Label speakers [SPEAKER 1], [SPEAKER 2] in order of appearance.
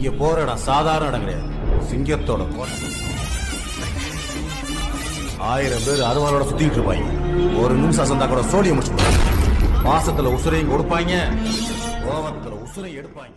[SPEAKER 1] இங்க போற இடம் சாதாரண இடம் கிடையாது. சிங்கத்தோட கோட்டை. ஆயிரம் பேர் அருவாளோட சுத்திட்டு இருப்பாங்க. ஒரு நிமிஷம் அசந்தா கூட சோழிய முடிச்சு மாசத்துல உசுரையும் கொடுப்பாங்க. கோபத்துல உசுரையும் எடுப்பாங்க.